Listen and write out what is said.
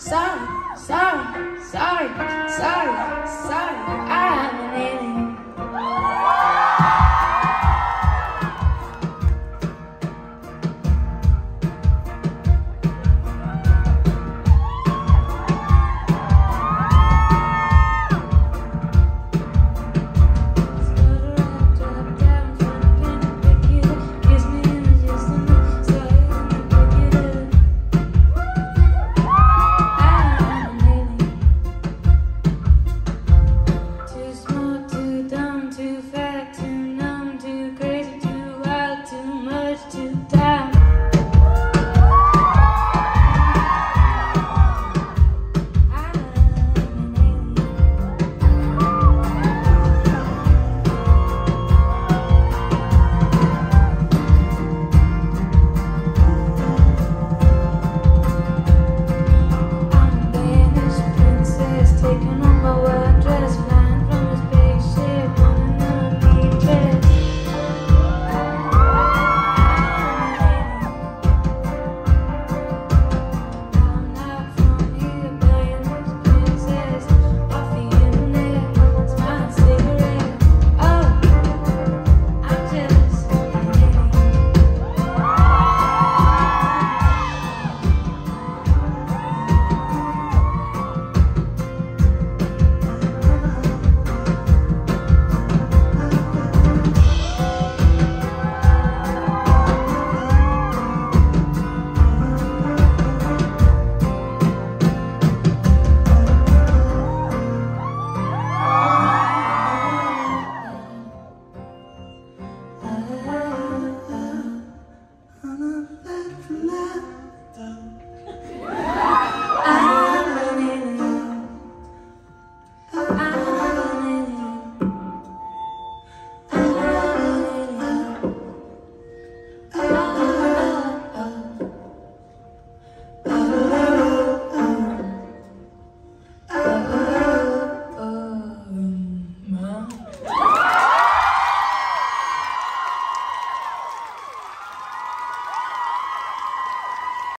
sorry, sorry, sorry, sorry, sorry. I And I let, let down.